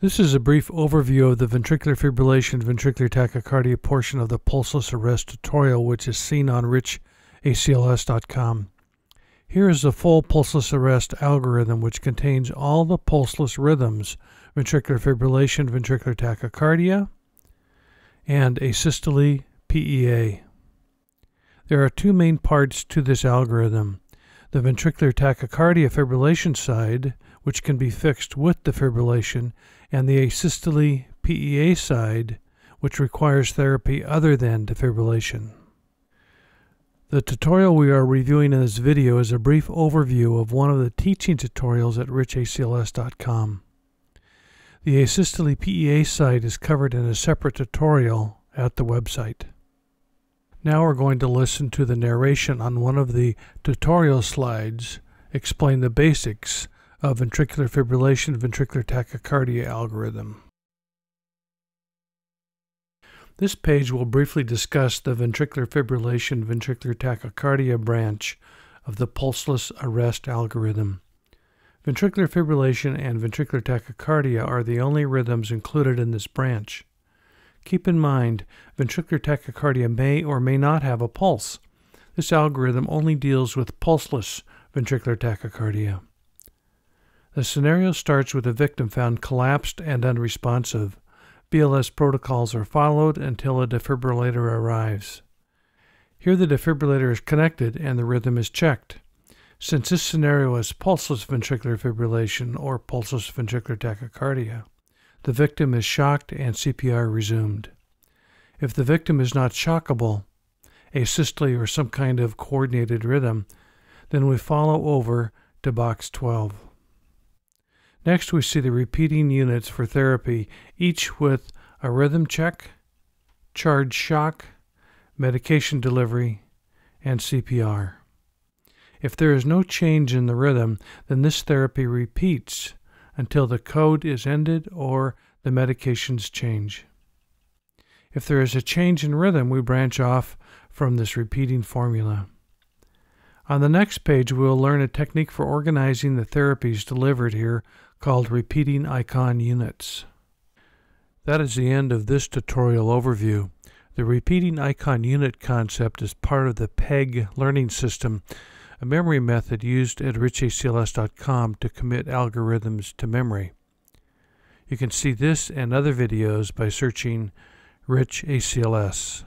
This is a brief overview of the ventricular fibrillation ventricular tachycardia portion of the pulseless arrest tutorial which is seen on richacls.com. Here is the full pulseless arrest algorithm which contains all the pulseless rhythms, ventricular fibrillation, ventricular tachycardia, and asystole PEA. There are two main parts to this algorithm. The ventricular tachycardia fibrillation side, which can be fixed with defibrillation, and the asystole PEA side, which requires therapy other than defibrillation. The tutorial we are reviewing in this video is a brief overview of one of the teaching tutorials at richacls.com. The asystole PEA side is covered in a separate tutorial at the website. Now we're going to listen to the narration on one of the tutorial slides explain the basics of ventricular fibrillation ventricular tachycardia algorithm. This page will briefly discuss the ventricular fibrillation ventricular tachycardia branch of the pulseless arrest algorithm. Ventricular fibrillation and ventricular tachycardia are the only rhythms included in this branch. Keep in mind, ventricular tachycardia may or may not have a pulse. This algorithm only deals with pulseless ventricular tachycardia. The scenario starts with a victim found collapsed and unresponsive. BLS protocols are followed until a defibrillator arrives. Here the defibrillator is connected and the rhythm is checked. Since this scenario is pulseless ventricular fibrillation or pulseless ventricular tachycardia, the victim is shocked and CPR resumed. If the victim is not shockable, asystole or some kind of coordinated rhythm, then we follow over to box 12. Next, we see the repeating units for therapy, each with a rhythm check, charge shock, medication delivery, and CPR. If there is no change in the rhythm, then this therapy repeats until the code is ended or the medications change. If there is a change in rhythm, we branch off from this repeating formula. On the next page, we will learn a technique for organizing the therapies delivered here called repeating icon units. That is the end of this tutorial overview. The repeating icon unit concept is part of the PEG learning system, a memory method used at richacls.com to commit algorithms to memory. You can see this and other videos by searching Rich ACLS.